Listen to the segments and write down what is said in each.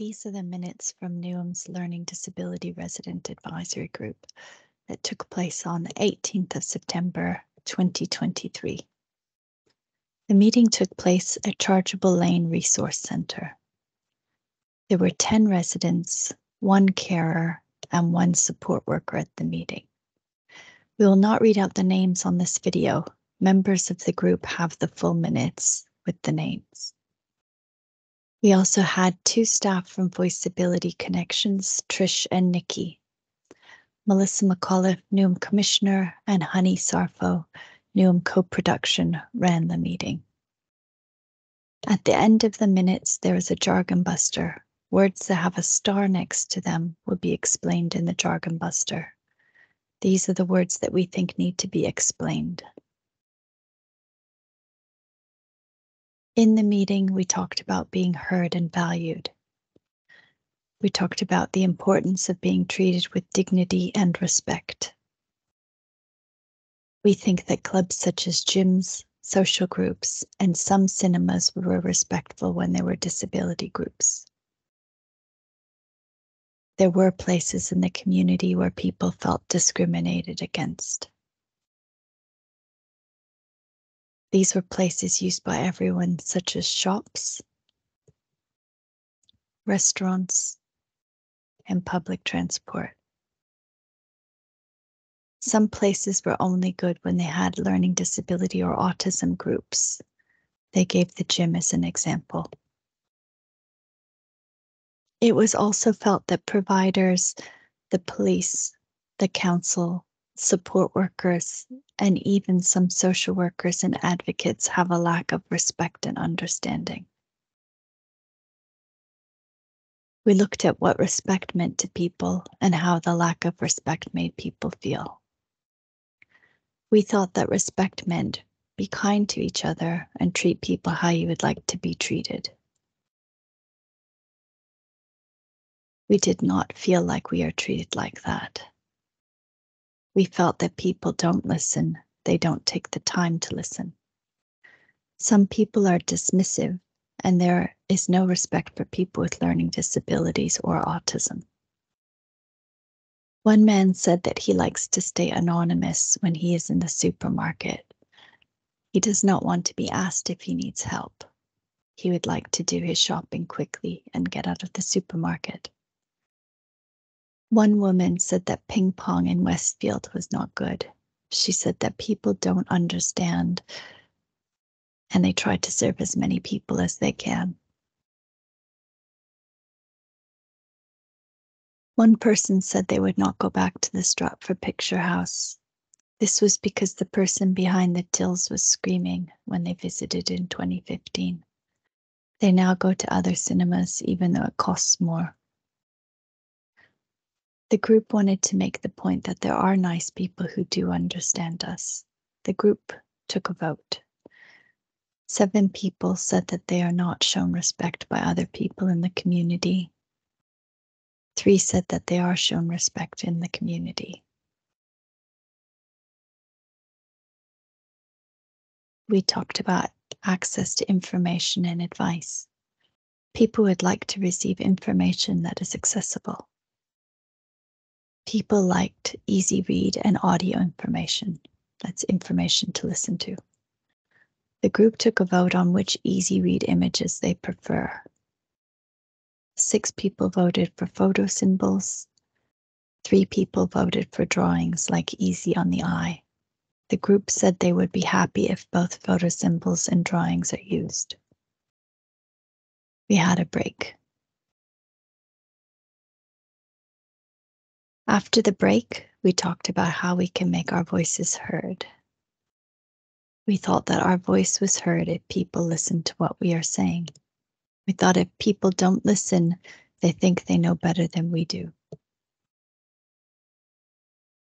These are the minutes from Newham's Learning Disability Resident Advisory Group that took place on the 18th of September 2023. The meeting took place at Chargeable Lane Resource Centre. There were 10 residents, one carer, and one support worker at the meeting. We will not read out the names on this video. Members of the group have the full minutes with the names. We also had two staff from Voiceability Connections, Trish and Nikki. Melissa McAuliffe, Newham Commissioner, and Honey Sarfo, Newham Co-Production, ran the meeting. At the end of the minutes, there is a jargon buster. Words that have a star next to them will be explained in the jargon buster. These are the words that we think need to be explained. In the meeting, we talked about being heard and valued. We talked about the importance of being treated with dignity and respect. We think that clubs such as gyms, social groups, and some cinemas were respectful when there were disability groups. There were places in the community where people felt discriminated against. These were places used by everyone, such as shops, restaurants, and public transport. Some places were only good when they had learning disability or autism groups. They gave the gym as an example. It was also felt that providers, the police, the council, support workers, and even some social workers and advocates have a lack of respect and understanding. We looked at what respect meant to people and how the lack of respect made people feel. We thought that respect meant be kind to each other and treat people how you would like to be treated. We did not feel like we are treated like that. We felt that people don't listen, they don't take the time to listen. Some people are dismissive, and there is no respect for people with learning disabilities or autism. One man said that he likes to stay anonymous when he is in the supermarket. He does not want to be asked if he needs help. He would like to do his shopping quickly and get out of the supermarket. One woman said that ping pong in Westfield was not good. She said that people don't understand and they try to serve as many people as they can. One person said they would not go back to the Stratford Picture House. This was because the person behind the tills was screaming when they visited in 2015. They now go to other cinemas even though it costs more. The group wanted to make the point that there are nice people who do understand us. The group took a vote. Seven people said that they are not shown respect by other people in the community. Three said that they are shown respect in the community. We talked about access to information and advice. People would like to receive information that is accessible. People liked easy read and audio information. That's information to listen to. The group took a vote on which easy read images they prefer. Six people voted for photo symbols. Three people voted for drawings like easy on the eye. The group said they would be happy if both photo symbols and drawings are used. We had a break. After the break, we talked about how we can make our voices heard. We thought that our voice was heard if people listen to what we are saying. We thought if people don't listen, they think they know better than we do.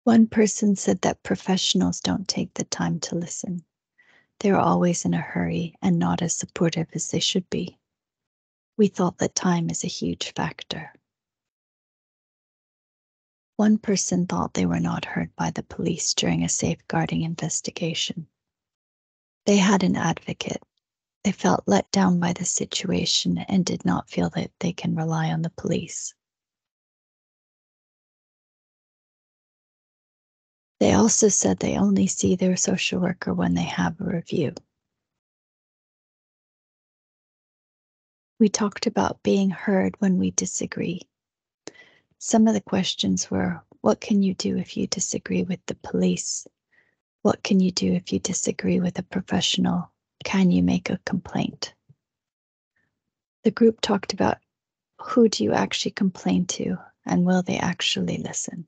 One person said that professionals don't take the time to listen. They're always in a hurry and not as supportive as they should be. We thought that time is a huge factor. One person thought they were not heard by the police during a safeguarding investigation. They had an advocate, They felt let down by the situation and did not feel that they can rely on the police. They also said they only see their social worker when they have a review. We talked about being heard when we disagree. Some of the questions were What can you do if you disagree with the police? What can you do if you disagree with a professional? Can you make a complaint? The group talked about who do you actually complain to and will they actually listen?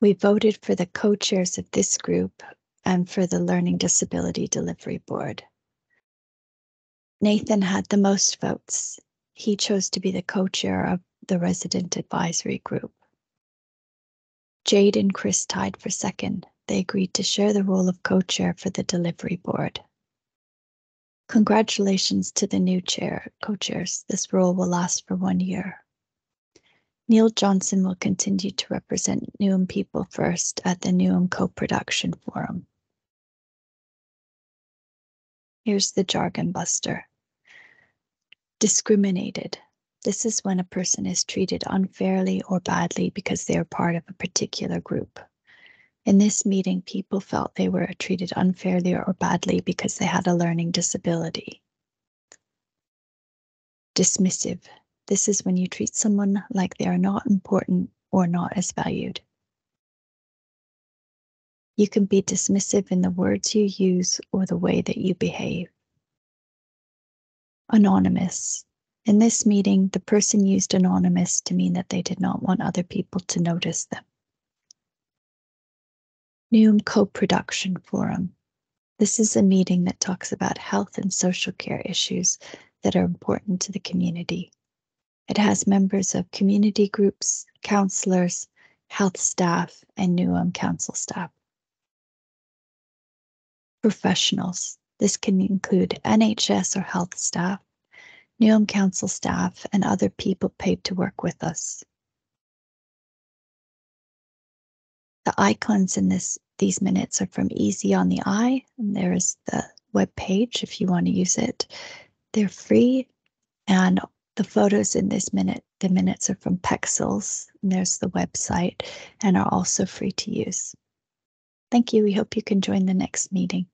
We voted for the co-chairs of this group and for the Learning Disability Delivery Board. Nathan had the most votes. He chose to be the co-chair of the Resident Advisory Group. Jade and Chris tied for second. They agreed to share the role of co-chair for the Delivery Board. Congratulations to the new chair, co-chairs. This role will last for one year. Neil Johnson will continue to represent Newham People First at the Newham Co-Production Forum. Here's the jargon buster. Discriminated. This is when a person is treated unfairly or badly because they are part of a particular group. In this meeting, people felt they were treated unfairly or badly because they had a learning disability. Dismissive. This is when you treat someone like they are not important or not as valued. You can be dismissive in the words you use or the way that you behave. Anonymous. In this meeting, the person used anonymous to mean that they did not want other people to notice them. Newham Co-Production Forum. This is a meeting that talks about health and social care issues that are important to the community. It has members of community groups, counselors, health staff, and Newham council staff. Professionals. This can include NHS or health staff, Newham council staff, and other people paid to work with us. The icons in this these minutes are from Easy on the Eye, and there is the web page if you want to use it. They're free, and the photos in this minute, the minutes are from Pexels, and there's the website, and are also free to use. Thank you. We hope you can join the next meeting.